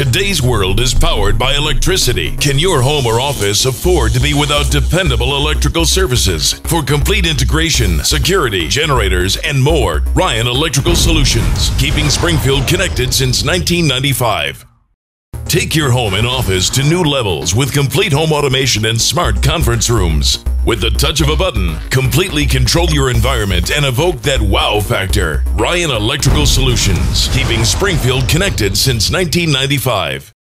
Today's world is powered by electricity. Can your home or office afford to be without dependable electrical services? For complete integration, security, generators, and more, Ryan Electrical Solutions, keeping Springfield connected since 1995. Take your home and office to new levels with complete home automation and smart conference rooms. With the touch of a button, completely control your environment and evoke that wow factor. Ryan Electrical Solutions, keeping Springfield connected since 1995.